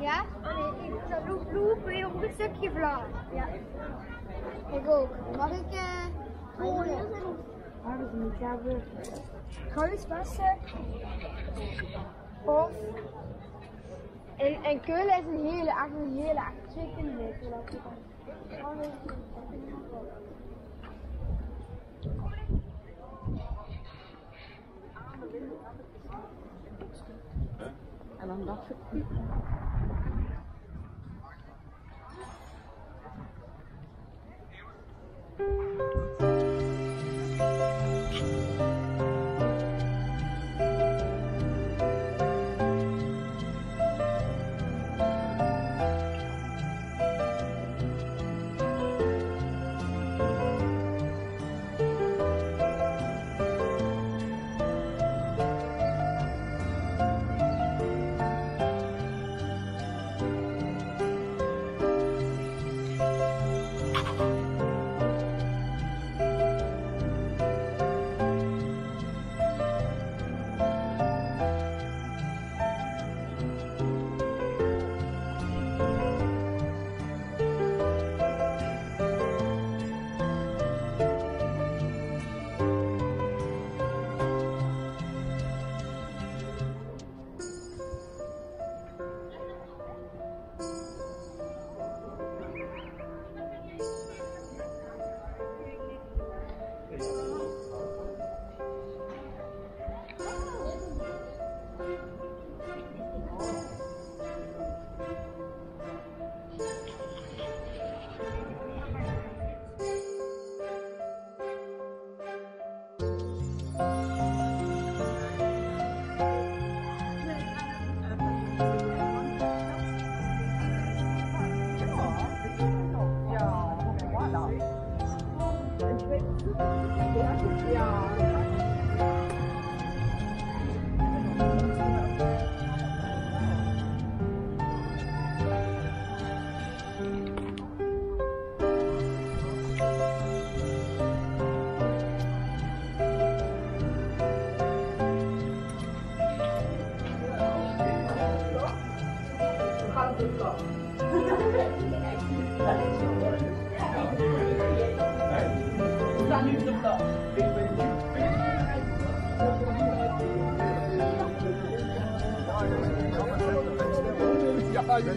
Ja? Ik zou Loep, Loep weer op een stukje vla. Ja. Ik ook. Mag ik eh volgen? Waar is niet? Ja, we. Kruiswassen. Of. En, en keulen is een hele, echt een hele, echt twee kinderen. aneinander finden.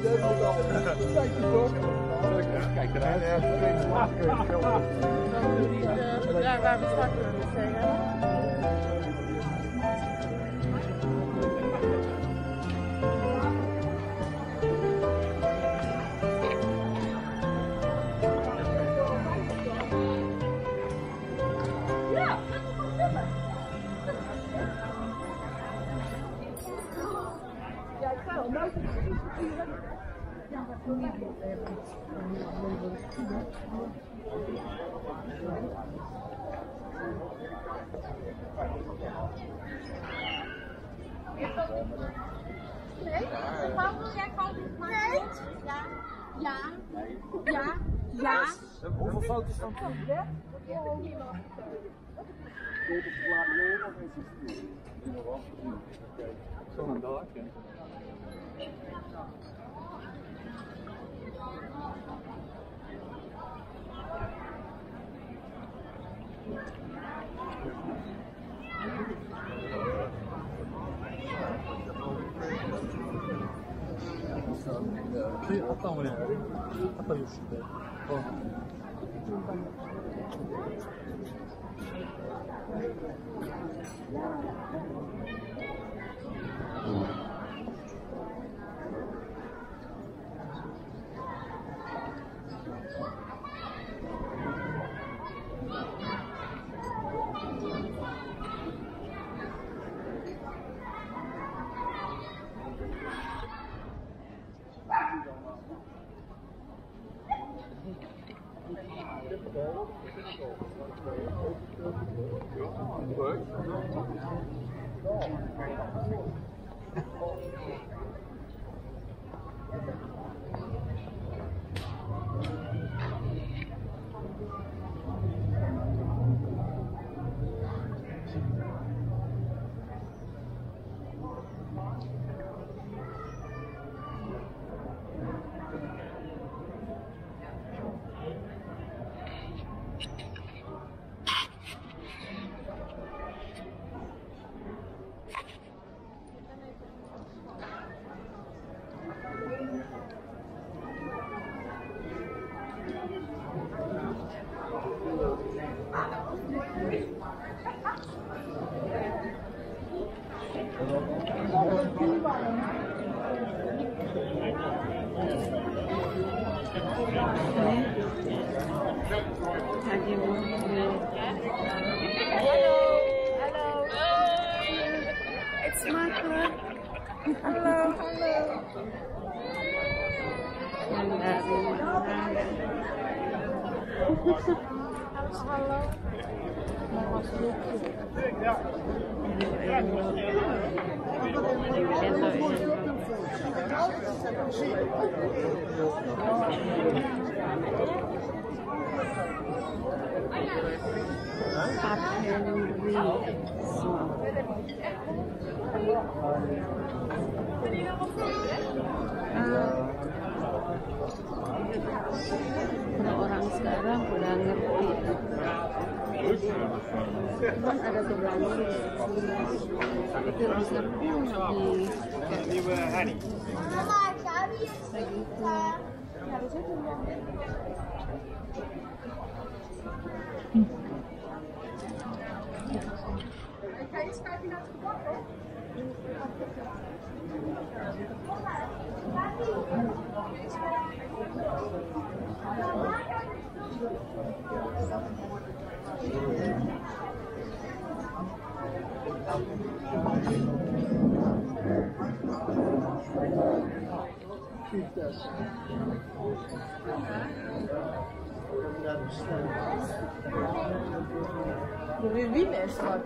Je bent het. Al. Kijk toch? Kijk eruit. Waar Zo'n daakje. 키 아까 뭐냐 아까 60대 어 Thank you. It's Michael. Hello, hello. You, Hello. Hello. Orang sekarang udah ngerti. Cuman ada beberapa itu bisa pun lebih うん。Gabi is begitu. Wie winnen is wat,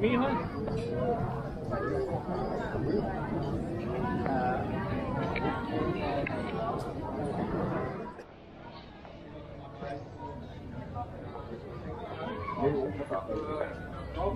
Mirra. Uh,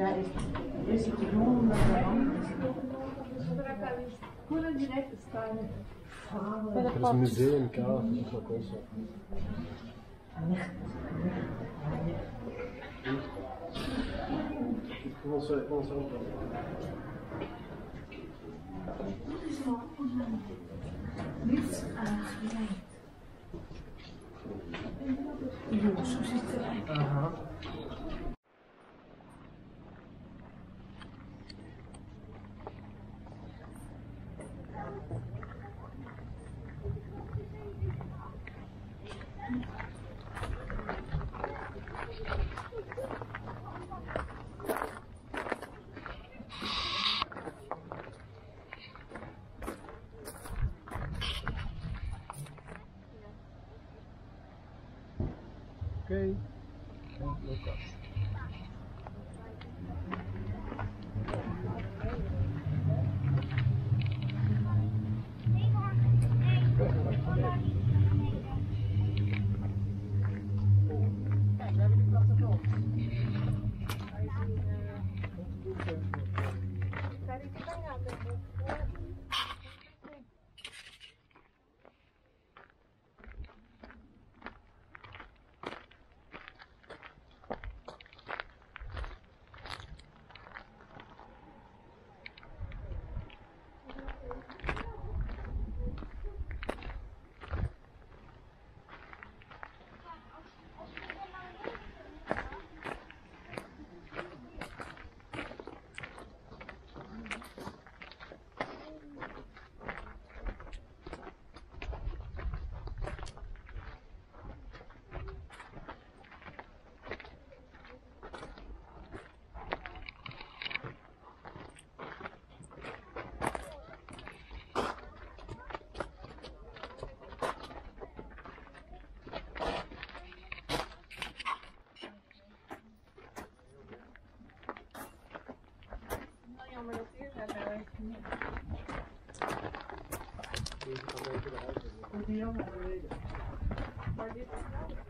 Ja, ik is het genomen met de hand. Ik kan het direct staan. Dat is een museumkaart, dat is wel kost. Onze, onze ook. Oké. day. Thank you.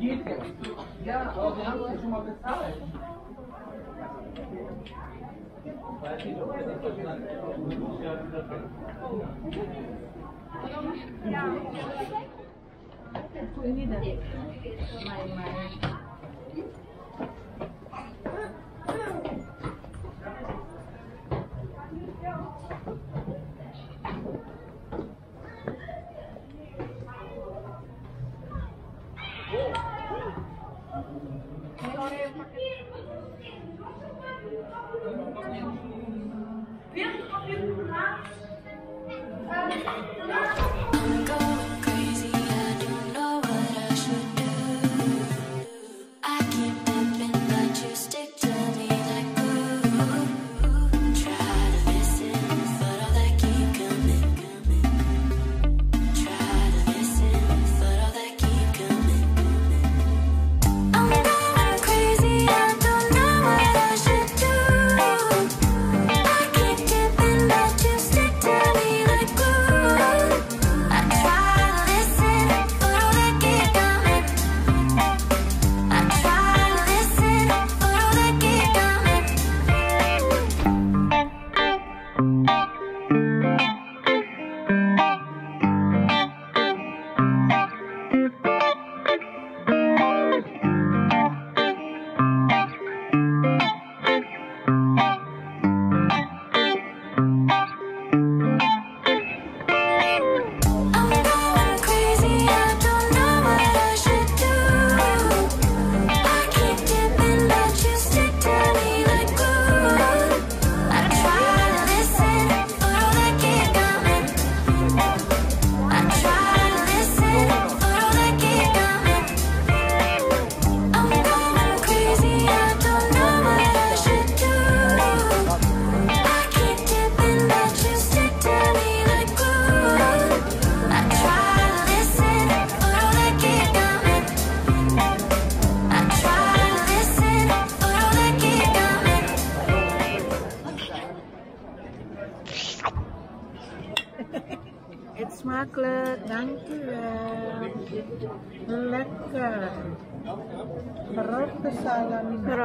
Дітки, я вам скажу, мабуть, Yeah.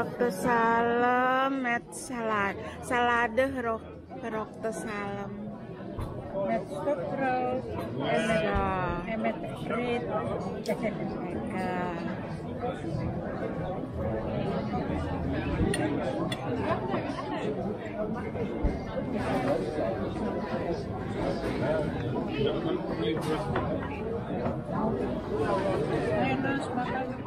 Roktesalem met salad. Salade rok Roktesalem. Met stokbrood en met friet. Lekker. Enak.